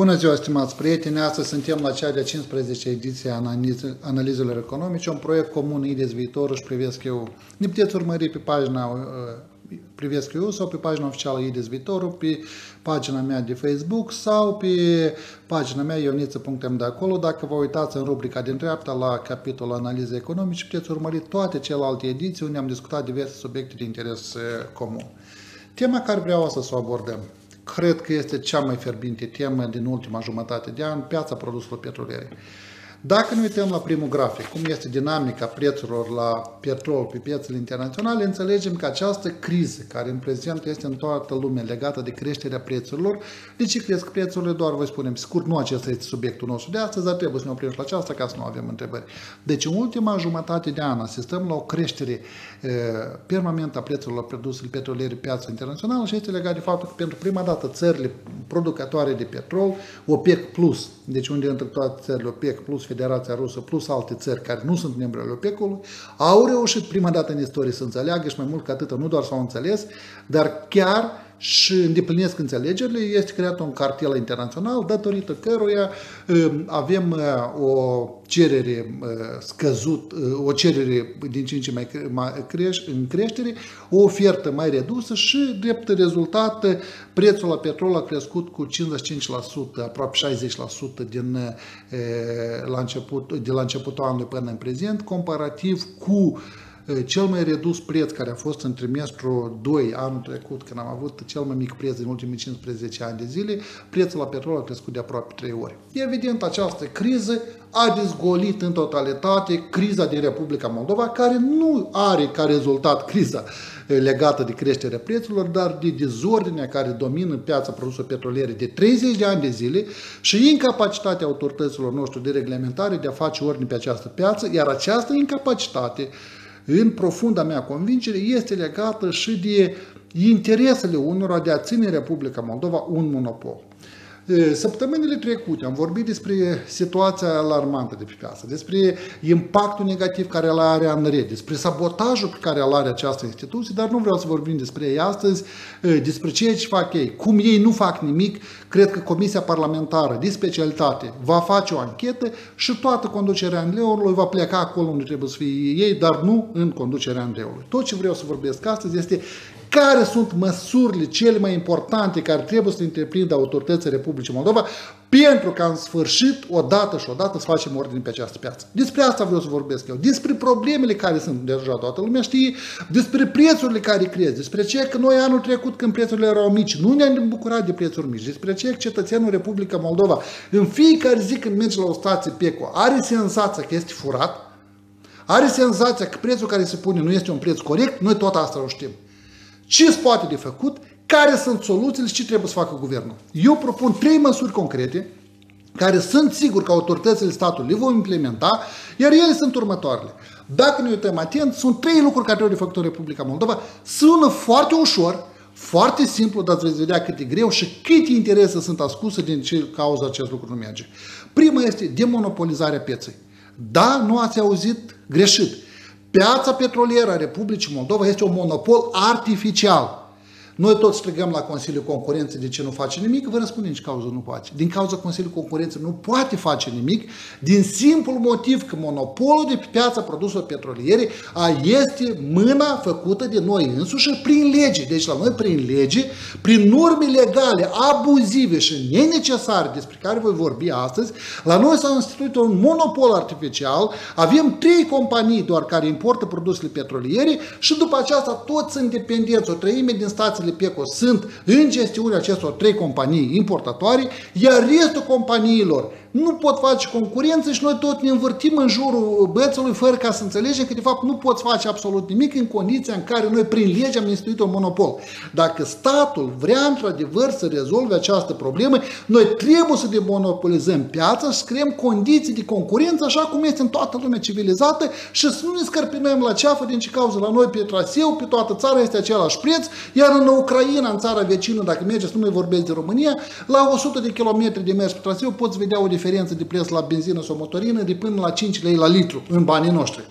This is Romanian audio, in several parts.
Bună ziua, stimați prieteni! Astăzi suntem la cea de-a 15 ediție a analizelor economice, un proiect comun IDES Viitorul și privesc eu. Ne puteți urmări pe pagina uh, privesc eu sau pe pagina oficială IDES Viitorul, pe pagina mea de Facebook sau pe pagina mea ioniță.m de acolo. Dacă vă uitați în rubrica din dreapta la capitolul analize economice, puteți urmări toate celelalte ediții unde am discutat diverse subiecte de interes uh, comun. Tema care vreau să o abordăm cred că este cea mai fierbinte temă din ultima jumătate de an, piața produselor petroliere. Dacă ne uităm la primul grafic, cum este dinamica prețurilor la petrol pe piețele internaționale, înțelegem că această criză, care în prezent este în toată lumea legată de creșterea prețurilor, de ce cresc prețurile? Doar voi spunem scurt, nu acesta este subiectul nostru de astăzi, dar trebuie să ne oprim și la aceasta ca să nu avem întrebări. Deci în ultima jumătate de an asistăm la o creștere e, permanentă a prețurilor produselor petroliere pe piața internațională și este legat de faptul că pentru prima dată țările producătoare de petrol, OPEC Plus, deci unde între toate țările OPEC Plus Federația Rusă plus alte țări care nu sunt membri ale OPEC-ului, au reușit prima dată în istorie să înțeleagă și mai mult ca atât, nu doar s-au înțeles, dar chiar și îndeplinesc înțelegerile, este creat un cartel internațional datorită căruia um, avem uh, o cerere uh, scăzut, uh, o cerere din ce în ce mai crește, în creștere, o ofertă mai redusă și, drept rezultat, prețul la petrol a crescut cu 55%, aproape 60% din, la început, de la începutul anului până în prezent, comparativ cu cel mai redus preț care a fost în trimestrul 2 anul trecut, când am avut cel mai mic preț din ultimii 15 ani de zile, prețul la petrol a crescut de aproape 3 ori. Evident, această criză a dezgolit în totalitate criza din Republica Moldova, care nu are ca rezultat criza legată de creșterea prețurilor, dar de dezordinea care domină piața produselor petroliere de 30 de ani de zile și incapacitatea autorităților noștri de reglementare de a face ordine pe această piață, iar această incapacitate în profunda mea convingere, este legată și de interesele unora de a ține Republica Moldova un monopol. Săptămânile trecute am vorbit despre situația alarmantă de pe piață, despre impactul negativ care îl are ANRE, despre sabotajul pe care îl are această instituție, dar nu vreau să vorbim despre ei astăzi, despre ceea ce fac ei. Cum ei nu fac nimic, cred că Comisia Parlamentară de Specialitate va face o anchetă și toată conducerea ANRE-ului va pleca acolo unde trebuie să fie ei, dar nu în conducerea ANRE-ului. Tot ce vreau să vorbesc astăzi este care sunt măsurile cele mai importante care trebuie să întreprindă autoritățile Republicii Moldova pentru ca în sfârșit, odată și odată, să facem ordine pe această piață. Despre asta vreau să vorbesc eu, despre problemele care sunt deja toată lumea știe, despre prețurile care cresc, despre ce că noi anul trecut când prețurile erau mici, nu ne-am bucurat de prețuri mici, despre ce că cetățenul Republica Moldova în fiecare zi când merge la o stație PECO are senzația că este furat, are senzația că prețul care se pune nu este un preț corect, noi tot asta o știm ce se poate de făcut, care sunt soluțiile și ce trebuie să facă guvernul. Eu propun trei măsuri concrete care sunt sigur că autoritățile statului le vom implementa, iar ele sunt următoarele. Dacă ne uităm atent, sunt trei lucruri care trebuie de făcut în Republica Moldova. Sună foarte ușor, foarte simplu, dar veți vedea cât e greu și câte interese sunt ascuse din ce cauza acest lucru nu merge. Prima este demonopolizarea pieței. Da, nu ați auzit greșit. Piața petrolieră a Republicii Moldova este un monopol artificial. Noi toți strigăm la Consiliul Concurenței de ce nu face nimic, vă răspund din ce cauză nu face. Din cauza Consiliul Concurenței nu poate face nimic, din simplu motiv că monopolul de pe piața produselor petroliere a este mâna făcută de noi însuși prin lege. Deci la noi prin lege, prin norme legale abuzive și nenecesare despre care voi vorbi astăzi, la noi s-a instituit un monopol artificial, avem trei companii doar care importă produsele petroliere și după aceasta toți sunt dependenți, o treime din stațiile de PECO sunt în gestiunea acestor trei companii importatoare, iar restul companiilor nu pot face concurență și noi tot ne învârtim în jurul bățului fără ca să înțelegem că de fapt nu poți face absolut nimic în condiția în care noi prin lege am instituit un monopol. Dacă statul vrea într-adevăr să rezolve această problemă, noi trebuie să demonopolizăm piața, să creăm condiții de concurență așa cum este în toată lumea civilizată și să nu ne scărpinăm la ceafă din ce cauză la noi pe traseu, pe toată țara este același preț, iar în Ucraina, în țara vecină, dacă mergeți, nu mai vorbesc de România, la 100 de kilometri de mers pe traseu poți vedea o diferență de preț la benzină sau motorină de până la 5 lei la litru în banii noștri.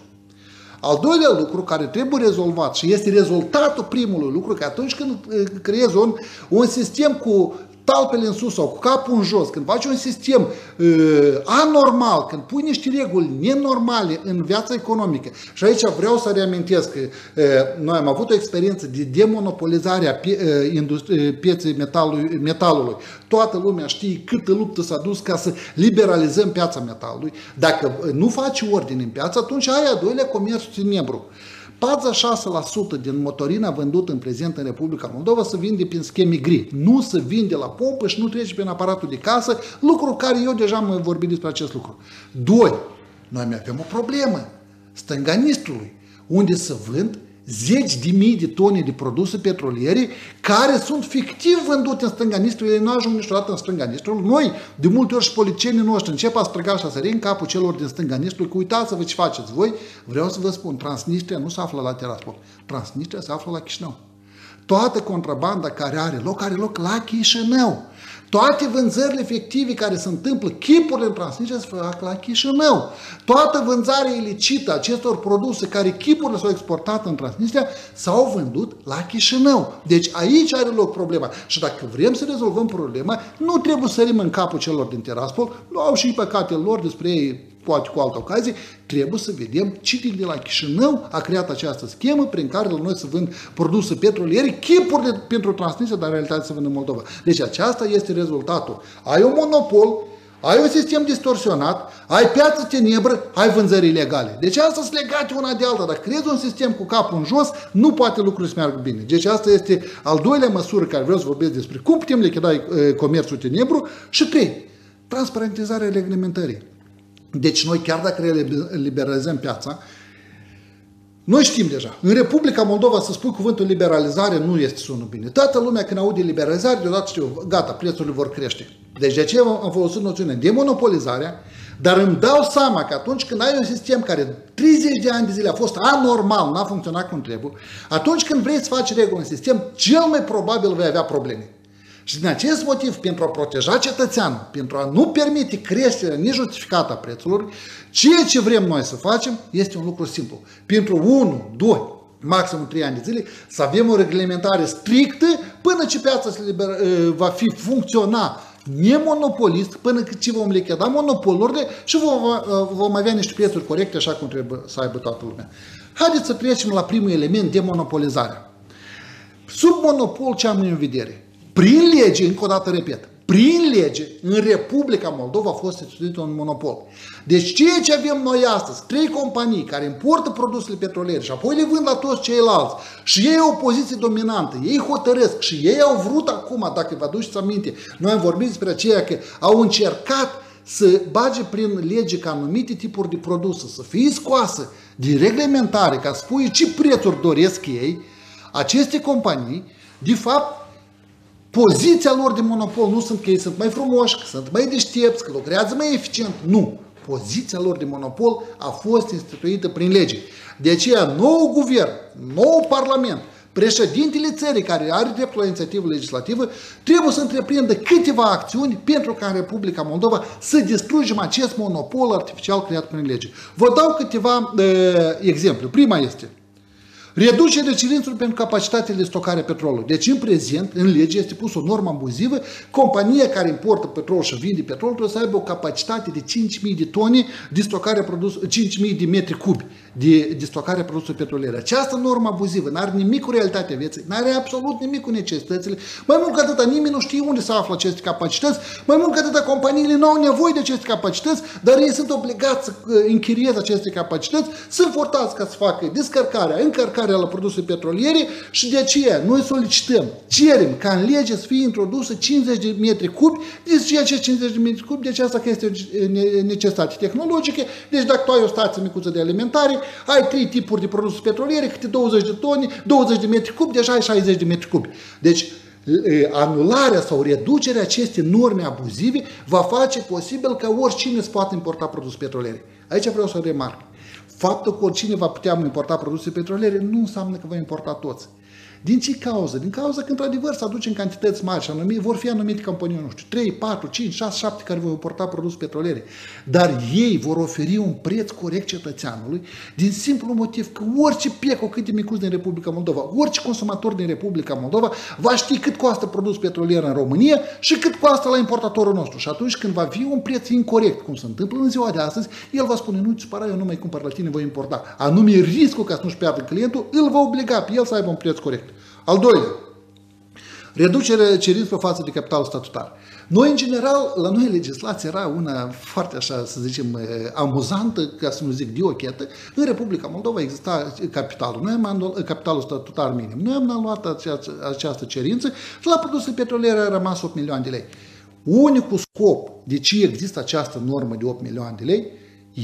Al doilea lucru care trebuie rezolvat și este rezultatul primului lucru, că atunci când creezi un, un sistem cu talpele în sus sau cu capul în jos, când faci un sistem uh, anormal, când pui niște reguli nenormale în viața economică, și aici vreau să reamintesc că uh, noi am avut o experiență de demonopolizare a pie, uh, uh, pieței metalului, metalului. Toată lumea știe câtă luptă s-a dus ca să liberalizăm piața metalului. Dacă nu faci ordine în piață, atunci ai a doilea comerț nebru. 46% din motorina vândută în prezent în Republica Moldova se vinde prin scheme gri. Nu se vinde la pompă și nu trece prin aparatul de casă, lucru care eu deja am vorbit despre acest lucru. Doi, noi mai avem o problemă. Stânganistului, unde se vând zeci de mii de tone de produse petroliere care sunt fictiv vândute în stânga Nistrului, ei nu ajung niciodată în stânga Nistrului. Noi, de multe ori și politicienii noștri, încep a striga și a sări în capul celor din stânga Nistrului, că uitați-vă ce faceți voi. Vreau să vă spun, Transnistria nu se află la Tiraspol, Transnistria se află la Chișinău. Toată contrabanda care are loc, are loc la Chișinău. Toate vânzările efective care se întâmplă, chipurile în Transnistria se fac la Chișinău. Toată vânzarea ilicită acestor produse care chipurile s-au exportat în Transnistria s-au vândut la Chișinău. Deci aici are loc problema. Și dacă vrem să rezolvăm problema, nu trebuie să sărim în capul celor din Tiraspol, nu au și păcatele lor despre ei poate cu altă ocazie, trebuie să vedem cine de la Chișinău a creat această schemă prin care la noi să vând produse petroliere, chipuri de, pentru Transnistria, dar în realitate să vând în Moldova. Deci aceasta este rezultatul. Ai un monopol, ai un sistem distorsionat, ai piață tenebră, ai vânzări ilegale. Deci asta sunt legate una de alta. Dacă crezi un sistem cu capul în jos, nu poate lucrurile să meargă bine. Deci asta este al doilea măsură care vreau să vorbesc despre cum putem lichida comerțul tenebru și trei, transparentizarea reglementării. Deci noi, chiar dacă liberalizăm piața, noi știm deja. În Republica Moldova să spui cuvântul liberalizare nu este sună bine. Toată lumea când aude liberalizare, deodată știu, gata, prețurile vor crește. Deci de aceea am folosit noțiunea de monopolizarea, dar îmi dau seama că atunci când ai un sistem care 30 de ani de zile a fost anormal, n-a funcționat cum trebuie, atunci când vrei să faci reguli în sistem, cel mai probabil vei avea probleme. Și din acest motiv, pentru a proteja cetățeanul, pentru a nu permite creșterea nejustificată a prețurilor, ceea ce vrem noi să facem este un lucru simplu. Pentru 1, 2, maxim 3 ani de zile, să avem o reglementare strictă până ce piața va fi funcționa nemonopolist, până ce vom lichida monopolurile și vom, vom avea niște prețuri corecte așa cum trebuie să aibă toată lumea. Haideți să trecem la primul element, demonopolizarea. Sub monopol ce am în vedere? Prin lege, încă o dată repet, prin lege, în Republica Moldova a fost instituit un monopol. Deci ceea ce avem noi astăzi, trei companii care importă produsele petroliere și apoi le vând la toți ceilalți și ei au o poziție dominantă, ei hotărăsc și ei au vrut acum, dacă vă aduceți aminte, noi am vorbit despre aceea că au încercat să bage prin lege ca anumite tipuri de produse să fie scoasă din reglementare, ca să spui ce prețuri doresc ei, aceste companii, de fapt, poziția lor de monopol nu sunt că ei sunt mai frumoși, că sunt mai deștepți, că lucrează mai eficient. Nu. Poziția lor de monopol a fost instituită prin lege. De aceea, nou guvern, nou parlament, președintele țării care are dreptul la inițiativă legislativă trebuie să întreprindă câteva acțiuni pentru ca în Republica Moldova să distrugem acest monopol artificial creat prin lege. Vă dau câteva uh, exemple. Prima este Reducerea cerințelor pentru capacitatea de stocare a petrolului. Deci, în prezent, în lege este pus o normă abuzivă. Compania care importă petrol și vinde petrol trebuie să aibă o capacitate de 5.000 de tone de stocare produs, 5.000 de metri cubi de, de stocare a produselor petroliere. Această normă abuzivă nu are nimic cu realitatea vieții, nu are absolut nimic cu necesitățile. Mai mult ca atâta, nimeni nu știe unde se află aceste capacități, mai mult ca atâta, companiile nu au nevoie de aceste capacități, dar ei sunt obligați să uh, închirieze aceste capacități, sunt forțați ca să facă descărcarea, încărcarea la produse petroliere și de aceea noi solicităm, cerem ca în lege să fie introdusă 50 de metri cubi, de ce acest 50 de metri cubi, deci asta că este o necesitate tehnologică, deci dacă tu ai o stație micuță de alimentare, ai trei tipuri de produse petroliere, câte 20 de tone, 20 de metri cubi, deja ai 60 de metri cubi. Deci, anularea sau reducerea acestei norme abuzive va face posibil ca oricine să poată importa produse petroliere. Aici vreau să remarc. Faptul că oricine va putea importa produse petroliere nu înseamnă că va importa toți. Din ce cauză? Din cauza că, într-adevăr, se aduce în cantități mari și anumite, vor fi anumite companii, nu știu, 3, 4, 5, 6, 7 care vor importa produse petroliere. Dar ei vor oferi un preț corect cetățeanului din simplu motiv că orice peco cât de micuț din Republica Moldova, orice consumator din Republica Moldova va ști cât costă produs petrolier în România și cât costă la importatorul nostru. Și atunci când va fi un preț incorrect, cum se întâmplă în ziua de astăzi, el va spune, nu-ți supăra, eu nu mai cumpăr la tine, voi importa. Anume riscul ca să nu-și piardă clientul, îl va obliga pe el să aibă un preț corect. Al doilea, reducerea cerințelor față de capital statutar. Noi, în general, la noi legislația era una foarte așa, să zicem, amuzantă, ca să nu zic diochetă. În Republica Moldova exista capitalul. Noi am capitalul statutar minim. Noi am luat această, această cerință și la produse petroliere a rămas 8 milioane de lei. Unicul scop de ce există această normă de 8 milioane de lei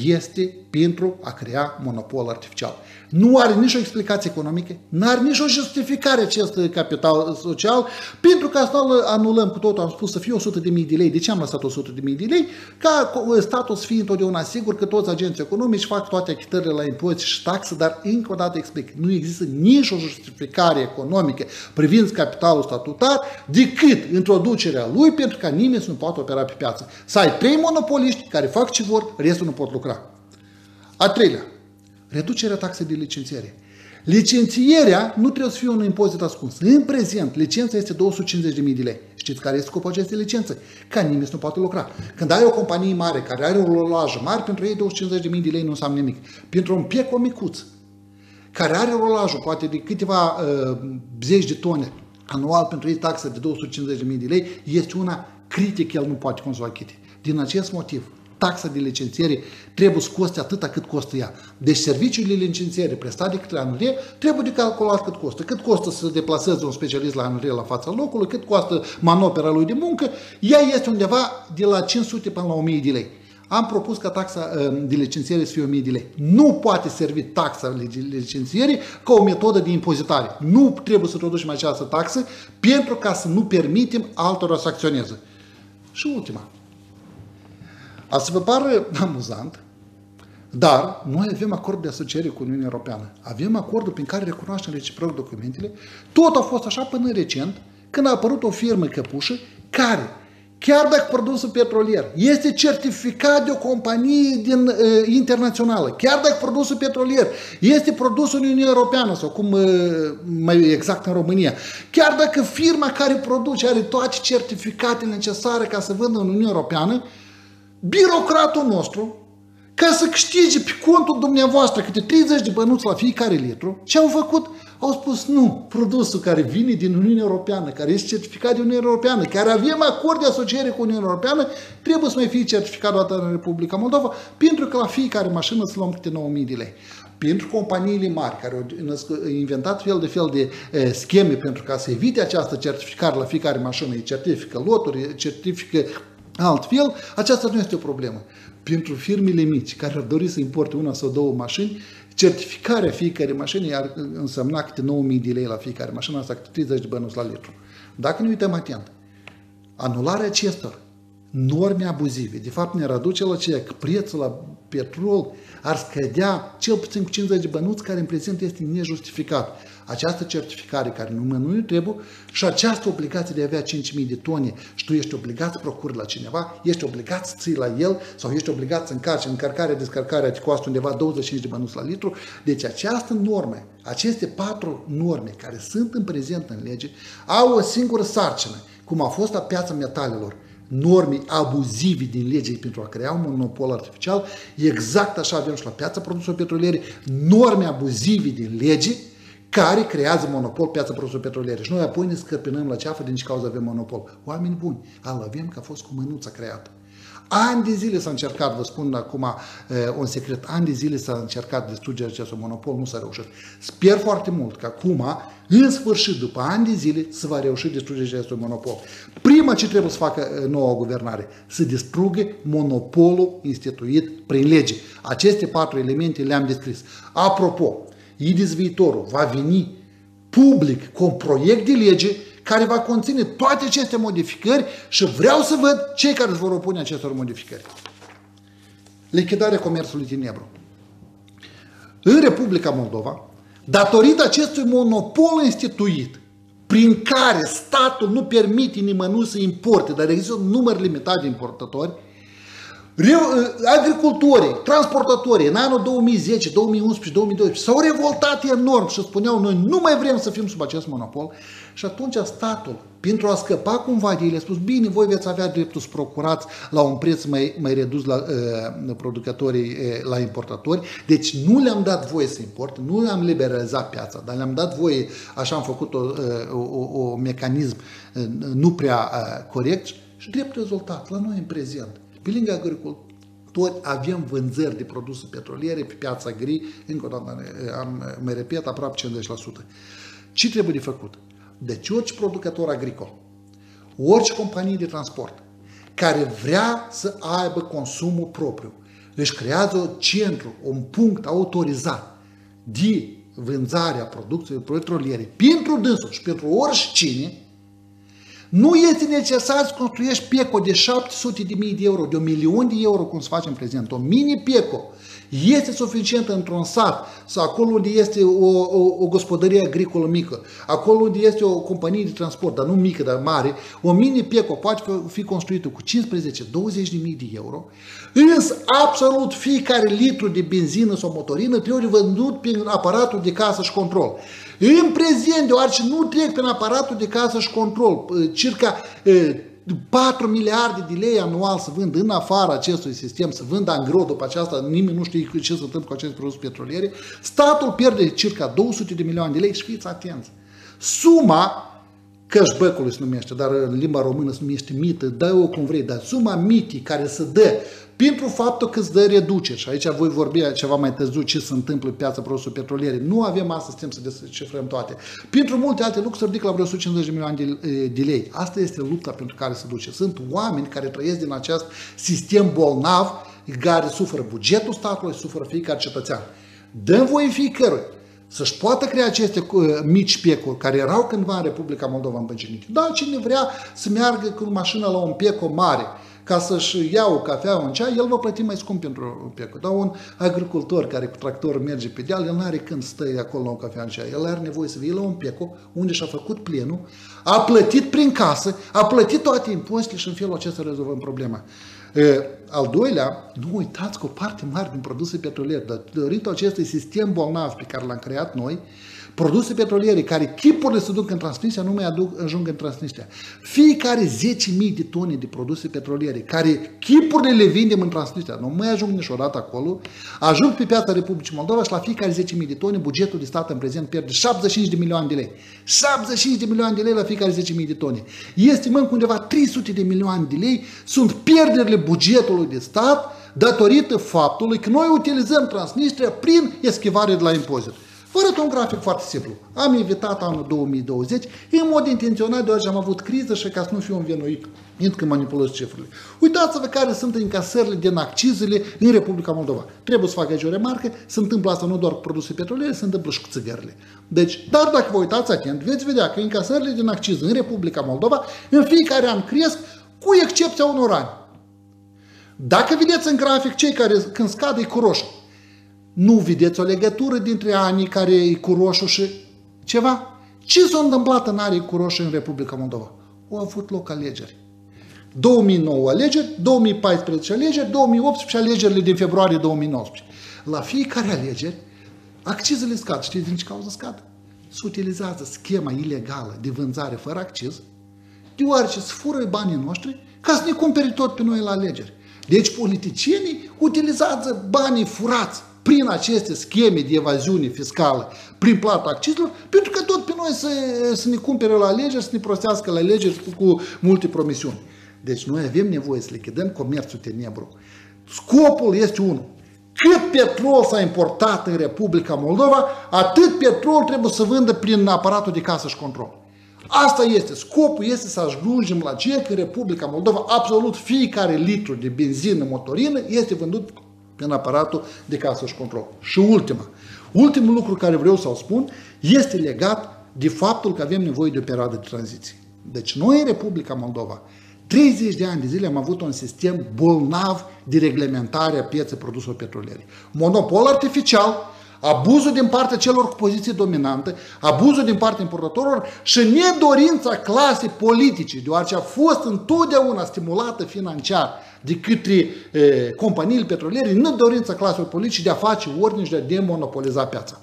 este pentru a crea monopol artificial. Nu are nicio explicație economică, nu are nicio justificare acest capital social, pentru că asta îl anulăm cu totul, am spus să fie 100 de mii de lei. De ce am lăsat 100 de mii de lei? Ca statul să fie întotdeauna sigur că toți agenții economici fac toate achitările la impozite și taxe, dar încă o dată explic, nu există nicio justificare economică privind capitalul statutar decât introducerea lui pentru ca nimeni să nu poată opera pe piață. Să ai trei monopoliști care fac ce vor, restul nu pot lucra. A treilea, reducerea taxei de licențiere. Licențierea nu trebuie să fie un impozit ascuns. În prezent, licența este 250.000 de lei. Știți care este scopul acestei licențe? Ca nimeni să nu poate lucra. Când ai o companie mare care are o rolajă mare, pentru ei 250.000 de lei nu înseamnă nimic. Pentru un pieco micuț, care are rolajul poate de câteva uh, zeci de tone anual, pentru ei taxa de 250.000 de lei este una critică, el nu poate cum să o achite. Din acest motiv, taxa de licențiere trebuie scoste atâta cât costă ea. Deci serviciul de licențiere prestat de către ANRE trebuie de calculat cât costă. Cât costă să deplaseze un specialist la ANRE la fața locului, cât costă manopera lui de muncă, ea este undeva de la 500 până la 1000 de lei. Am propus ca taxa uh, de licențiere să fie 1000 de lei. Nu poate servi taxa de licențiere ca o metodă de impozitare. Nu trebuie să introducem această taxă pentru ca să nu permitem altora să acționeze. Și ultima, a să vă pară amuzant, dar noi avem acord de asociere cu Uniunea Europeană. Avem acordul prin care recunoaștem reciproc documentele. Tot a fost așa până recent, când a apărut o firmă căpușă care, chiar dacă produsul petrolier este certificat de o companie din, uh, internațională, chiar dacă produsul petrolier este produs în Uniunea Europeană sau cum uh, mai exact în România, chiar dacă firma care produce are toate certificatele necesare ca să vândă în Uniunea Europeană, birocratul nostru, ca să câștige pe contul dumneavoastră câte 30 de bănuți la fiecare litru, ce au făcut? Au spus nu, produsul care vine din Uniunea Europeană, care este certificat de Uniunea Europeană, care avem acord de asociere cu Uniunea Europeană, trebuie să mai fie certificat dată în Republica Moldova, pentru că la fiecare mașină să luăm câte 9.000 de lei pentru companiile mari care au inventat fel de fel de e, scheme pentru ca să evite această certificare la fiecare mașină, îi certifică loturi, certifică Altfel, aceasta nu este o problemă. Pentru firmele mici care ar dori să importe una sau două mașini, certificarea fiecare mașini ar însemna câte 9.000 de lei la fiecare mașină, asta câte 30 de bănuți la litru. Dacă ne uităm atent, anularea acestor norme abuzive, de fapt ne reduce la ceea că prețul la petrol ar scădea cel puțin cu 50 de bănuți, care în prezent este nejustificat. Această certificare care nu nu trebuie și această obligație de a avea 5.000 de tone. Și tu ești obligat să procuri la cineva, ești obligat să ții la el sau ești obligat să încarci, încărcarea, descărcarea te costă undeva 25 de bănuți la litru. Deci această normă, aceste patru norme care sunt în prezent în lege, au o singură sarcină, cum a fost la piața metalelor, norme abuzive din lege pentru a crea un monopol artificial, exact așa avem și la piața produselor petroliere, norme abuzive din lege care creează monopol piața produselor petroliere. Și noi apoi ne scărpinăm la ceafă din ce cauză avem monopol. Oameni buni, al avem că a fost cu mânuța creată. Ani de zile s-a încercat, vă spun acum un secret, ani de zile s-a încercat distrugerea acestui monopol, nu s-a reușit. Sper foarte mult că acum, în sfârșit, după ani de zile, se va reuși distrugerea acestui monopol. Prima ce trebuie să facă noua guvernare, să distrugă monopolul instituit prin lege. Aceste patru elemente le-am descris. Apropo, IDIS viitorul va veni public cu un proiect de lege care va conține toate aceste modificări și vreau să văd cei care își vor opune acestor modificări. Lichidarea comerțului din Ebru. În Republica Moldova, datorită acestui monopol instituit, prin care statul nu permite nimănui să importe, dar există un număr limitat de importatori, agricultorii, transportatorii în anul 2010, 2011, 2012 s-au revoltat enorm și spuneau noi nu mai vrem să fim sub acest monopol. Și atunci statul, pentru a scăpa cumva de ele, a spus bine, voi veți avea dreptul să procurați la un preț mai, mai redus la uh, producătorii, uh, la importatori, deci nu le-am dat voie să importe, nu le-am liberalizat piața, dar le-am dat voie, așa am făcut o, uh, o, o mecanism uh, nu prea uh, corect și drept rezultat, la noi în prezent pe lângă agricultori avem vânzări de produse petroliere pe piața gri, încă o dată am, mai repet, aproape 50%. Ce trebuie de făcut? Deci orice producător agricol, orice companie de transport care vrea să aibă consumul propriu, își creează un centru, un punct autorizat de vânzare a producției petroliere pentru dânsul și pentru oricine, nu este necesar să construiești PECO de 700 de mii de euro, de un milion de euro, cum se face în prezent. O mini PECO este suficientă într-un sat sau acolo unde este o, o, o gospodărie agricolă mică, acolo unde este o companie de transport, dar nu mică, dar mare, o mini PECO poate fi construită cu 15-20 de mii de euro, însă absolut fiecare litru de benzină sau motorină trebuie vândut prin aparatul de casă și control. În prezent, deoarece nu trec prin aparatul de casă și control, circa 4 miliarde de lei anual să vând în afara acestui sistem, să vând angro după aceasta, nimeni nu știe ce se întâmplă cu aceste produse petroliere, statul pierde circa 200 de milioane de lei și fiți atenți. Suma cashback-ului se numește, dar în limba română se numește mită, dă-o cum vrei, dar suma mitii care se dă pentru faptul că îți dă reduceri. Și aici voi vorbi ceva mai târziu ce se întâmplă pe piața produselor petroliere. Nu avem astăzi timp să descifrăm toate. Pentru multe alte lucruri se ridică la vreo 150 de milioane de, de lei. Asta este lupta pentru care se duce. Sunt oameni care trăiesc din acest sistem bolnav care suferă bugetul statului, suferă fiecare cetățean. Dăm voie fiecărui să-și poată crea aceste mici pecuri care erau cândva în Republica Moldova împăcinite. Da, cine vrea să meargă cu mașina la un peco mare, ca să-și ia o cafea, un ceai, el va plăti mai scump pentru pecul. Dar un agricultor care cu tractor merge pe deal, el nu are când stă acolo la o cafea, în ceai. El are nevoie să vie la un peco unde și-a făcut plenul, a plătit prin casă, a plătit toate impozitele și în felul acesta rezolvăm problema. E, al doilea, nu uitați că o parte mare din produse petroliere, datorită acestui sistem bolnav pe care l-am creat noi, produse petroliere care chipurile se duc în Transnistria nu mai aduc, ajung în Transnistria. Fiecare 10.000 de tone de produse petroliere care chipurile le vindem în Transnistria nu mai ajung niciodată acolo, ajung pe piața Republicii Moldova și la fiecare 10.000 de tone bugetul de stat în prezent pierde 75 de milioane de lei. 75 de milioane de lei la fiecare 10.000 de tone. Estimăm că undeva 300 de milioane de lei sunt pierderile bugetului de stat datorită faptului că noi utilizăm Transnistria prin eschivare de la impozit. Vă arăt un grafic foarte simplu. Am invitat anul 2020 în mod intenționat, deoarece am avut criză și ca să nu fiu învinuit că manipulez cifrele. Uitați-vă care sunt încasările din accizele în Republica Moldova. Trebuie să fac aici o remarcă, se întâmplă asta nu doar cu produse petroliere, se întâmplă și cu țigările. Deci, dar dacă vă uitați atent, veți vedea că încasările din acciz în Republica Moldova în fiecare an cresc, cu excepția unor ani. Dacă vedeți în grafic, cei care când scade e cu roșu, nu vedeți o legătură dintre anii care e cu roșu și ceva? Ce s-a întâmplat în anii cu roșu în Republica Moldova? Au avut loc alegeri. 2009 alegeri, 2014 alegeri, 2018 alegerile din februarie 2019. La fiecare alegeri, accizele scad. Știți din ce cauză scad? Se utilizează schema ilegală de vânzare fără acciz, deoarece se fură banii noștri ca să ne cumpere tot pe noi la alegeri. Deci politicienii utilizează banii furați prin aceste scheme de evaziune fiscală, prin plata accizelor, pentru că tot pe noi să, să ne cumpere la alegeri, să ne prostească la alegeri cu, cu multe promisiuni. Deci noi avem nevoie să lichidăm comerțul tenebru. Scopul este unul. Cât petrol s-a importat în Republica Moldova, atât petrol trebuie să vândă prin aparatul de casă și control. Asta este. Scopul este să ajungem la ceea că în Republica Moldova absolut fiecare litru de benzină motorină este vândut prin aparatul de casă și control. Și ultima. Ultimul lucru care vreau să-l spun este legat de faptul că avem nevoie de o perioadă de tranziție. Deci noi în Republica Moldova 30 de ani de zile am avut un sistem bolnav de reglementare a pieței produselor petroliere. Monopol artificial, abuzul din partea celor cu poziție dominantă, abuzul din partea importatorilor și nedorința clasei politice, deoarece a fost întotdeauna stimulată financiar de către e, companiile petroliere, nedorința clasei politice de a face ordine și de a demonopoliza piața.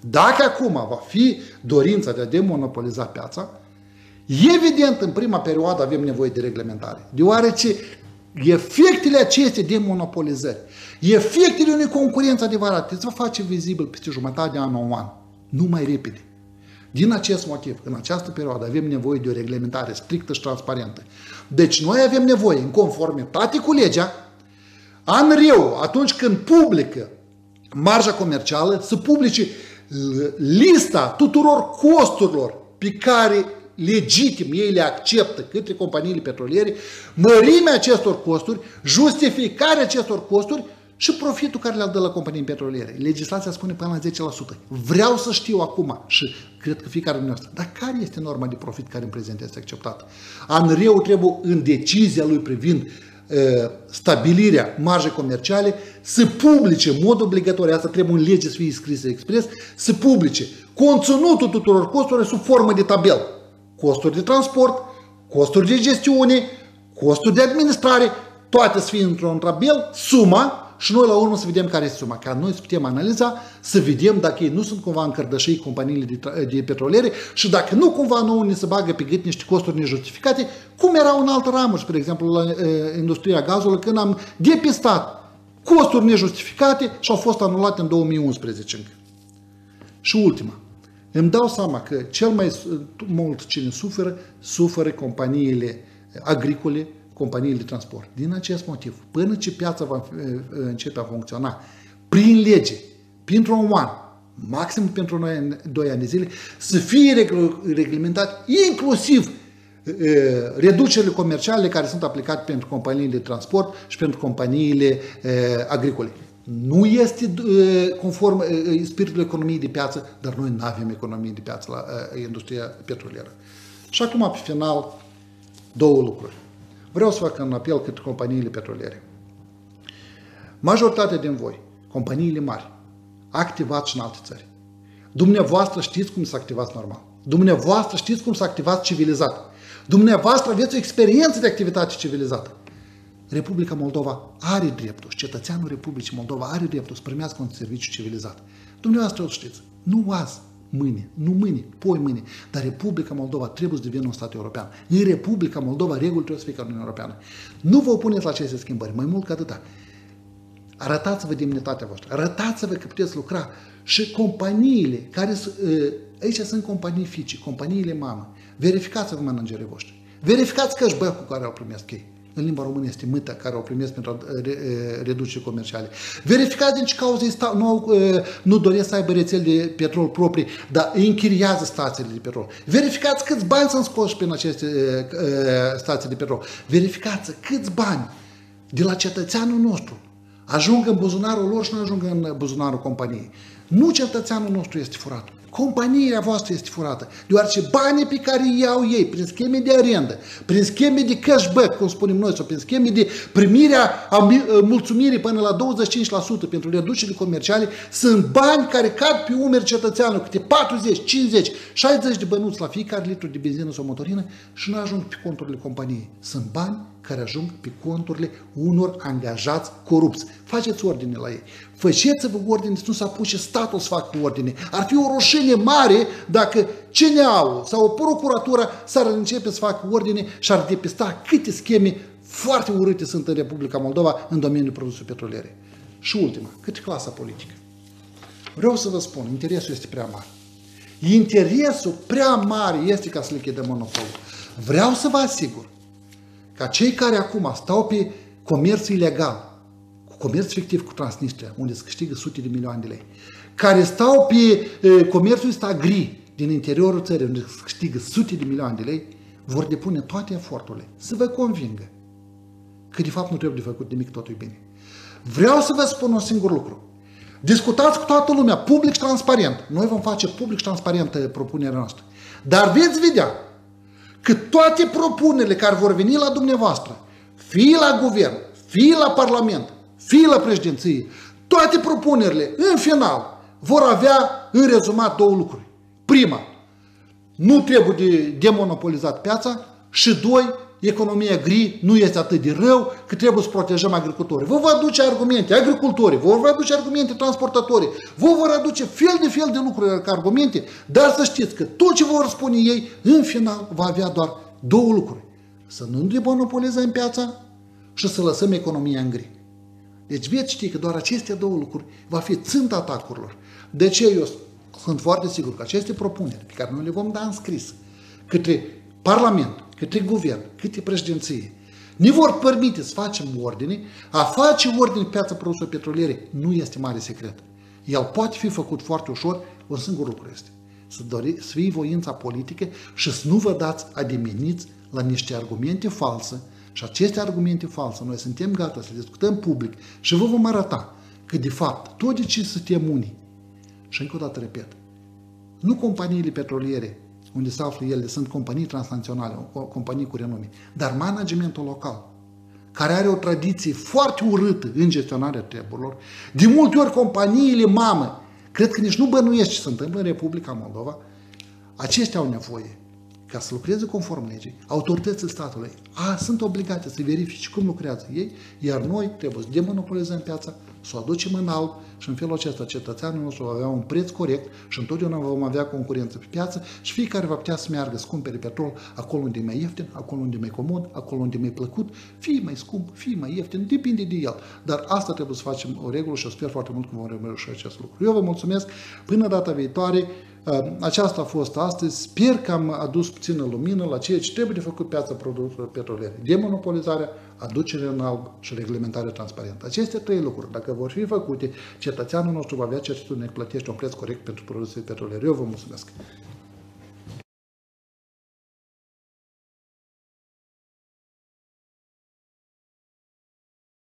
Dacă acum va fi dorința de a demonopoliza piața, evident în prima perioadă avem nevoie de reglementare, deoarece efectele acestei demonopolizări, efectele unei concurențe adevărate, îți va face vizibil peste jumătate de an, un an, nu mai repede. Din acest motiv, în această perioadă avem nevoie de o reglementare strictă și transparentă. Deci noi avem nevoie, în conformitate cu legea, an reu, atunci când publică marja comercială, să publice lista tuturor costurilor pe care legitim ei le acceptă către companiile petroliere, mărimea acestor costuri, justificarea acestor costuri și profitul care le-au dă la companii petroliere. Legislația spune până la 10%. Vreau să știu acum și cred că fiecare dintre noi. Dar care este norma de profit care în prezent este acceptată? ANREU trebuie în decizia lui privind uh, stabilirea marjei comerciale să publice în mod obligatoriu, asta trebuie în lege să fie scrisă expres, să publice conținutul tuturor costurilor sub formă de tabel. Costuri de transport, costuri de gestiune, costuri de administrare, toate să fie într-un tabel, suma și noi la urmă să vedem care este suma. Ca noi să putem analiza, să vedem dacă ei nu sunt cumva încărdășii companiile de, de petroliere și dacă nu cumva nouă ne se bagă pe gât niște costuri nejustificate, cum erau în altă ramuri, spre exemplu la e, industria gazului, când am depistat costuri nejustificate și au fost anulate în 2011 încă. Și ultima. Îmi dau seama că cel mai mult cine suferă, suferă companiile agricole, companiile de transport. Din acest motiv, până ce piața va începe a funcționa prin lege, pentru un an, maxim pentru noi doi ani de zile, să fie reglementat inclusiv reducerile comerciale care sunt aplicate pentru companiile de transport și pentru companiile agricole. Nu este conform spiritului economiei de piață, dar noi nu avem economie de piață la industria petrolieră. Și acum, pe final, două lucruri. Vreau să fac un apel către companiile petroliere. Majoritatea din voi, companiile mari, activați în alte țări. Dumneavoastră știți cum să activați normal. Dumneavoastră știți cum să activați civilizat. Dumneavoastră aveți o experiență de activitate civilizată. Republica Moldova are dreptul, cetățeanul Republicii Moldova are dreptul să primească un serviciu civilizat. Dumneavoastră o știți. Nu azi, mâine, nu mâine, poi mâine, dar Republica Moldova trebuie să devină un stat european. În Republica Moldova regulile trebuie să fie ca Uniunea Europeană. Nu vă opuneți la aceste schimbări, mai mult ca atâta. Arătați-vă demnitatea voastră, arătați-vă că puteți lucra și companiile care aici sunt companii fici, companiile mamă, verificați-vă managerii voștri. Verificați că băiat cu care au primesc ei în limba română este mâta care o primesc pentru reduceri comerciale. Verificați din ce cauze stau, nu, nu doresc să aibă rețele de petrol proprii, dar închiriază stațiile de petrol. Verificați câți bani sunt scoși prin aceste stații de petrol. Verificați câți bani de la cetățeanul nostru ajung în buzunarul lor și nu ajung în buzunarul companiei. Nu cetățeanul nostru este furat. Compania voastră este furată, deoarece banii pe care îi iau ei prin scheme de arendă, prin scheme de cashback, cum spunem noi, sau prin scheme de primirea a mulțumirii până la 25% pentru reducerile comerciale, sunt bani care cad pe umeri cetățeanului, câte 40, 50, 60 de bănuți la fiecare litru de benzină sau motorină și nu ajung pe conturile companiei. Sunt bani care ajung pe conturile unor angajați corupți. Faceți ordine la ei. Faceți-vă ordine, nu s-a pus și statul să facă ordine. Ar fi o roșenie mare dacă CNA-ul sau o procuratură s-ar începe să facă ordine și ar depista câte scheme foarte urâte sunt în Republica Moldova în domeniul produsului petroliere. Și ultima, câte clasa politică. Vreau să vă spun, interesul este prea mare. Interesul prea mare este ca să lichidăm monopolul. Vreau să vă asigur ca cei care acum stau pe comerț ilegal, cu comerț fictiv cu Transnistria, unde se câștigă sute de milioane de lei, care stau pe e, comerțul ăsta gri din interiorul țării, unde se câștigă sute de milioane de lei, vor depune toate eforturile să vă convingă că de fapt nu trebuie de făcut nimic, totul e bine. Vreau să vă spun un singur lucru. Discutați cu toată lumea, public și transparent. Noi vom face public și transparent propunerea noastră. Dar veți vedea că toate propunerile care vor veni la dumneavoastră, fie la guvern, fie la parlament, fie la președinție, toate propunerile, în final, vor avea în rezumat două lucruri. Prima, nu trebuie de demonopolizat piața și doi, economia gri nu este atât de rău că trebuie să protejăm agricultorii. Vă vor aduce argumente agricultorii, vă vor aduce argumente transportatorii, vă vor aduce fel de fel de lucruri ca argumente, dar să știți că tot ce vor spune ei, în final va avea doar două lucruri. Să nu demonopolizăm piața și să lăsăm economia în gri. Deci veți ști că doar aceste două lucruri va fi ținta atacurilor. De ce eu sunt foarte sigur că aceste propuneri pe care noi le vom da în scris către Parlament, către Guvern, către președinție, ne vor permite să facem ordine, a face ordine pe piața produselor petroliere nu este mare secret. El poate fi făcut foarte ușor, un singur lucru este. Să, dori, să fie voința politică și să nu vă dați ademeniți la niște argumente false și aceste argumente false, noi suntem gata să le discutăm public și vă vom arăta că de fapt tot de ce suntem unii și încă o dată repet, nu companiile petroliere unde se află ele sunt companii transnaționale, companii cu renume, dar managementul local, care are o tradiție foarte urâtă în gestionarea treburilor, de multe ori companiile mamă, cred că nici nu bănuiesc ce se întâmplă în Republica Moldova, acestea au nevoie ca să lucreze conform legii, autoritățile statului a, sunt obligate să verifice cum lucrează ei, iar noi trebuie să demonopolizăm piața, să o aducem în alb și în felul acesta cetățeanul nostru va avea un preț corect și întotdeauna vom avea concurență pe piață și fiecare va putea să meargă să cumpere petrol acolo unde e mai ieftin, acolo unde e mai comod, acolo unde e mai plăcut, fie mai scump, fie mai ieftin, depinde de el. Dar asta trebuie să facem o regulă și sper foarte mult că vom reuși acest lucru. Eu vă mulțumesc, până data viitoare, aceasta a fost astăzi. Sper că am adus puțină lumină la ceea ce trebuie de făcut piața produselor petroliere. Demonopolizarea, aducerea în alb și reglementarea transparentă. Aceste trei lucruri, dacă vor fi făcute, cetățeanul nostru va avea certitudine că plătește un preț corect pentru produsele petroliere. Eu vă mulțumesc!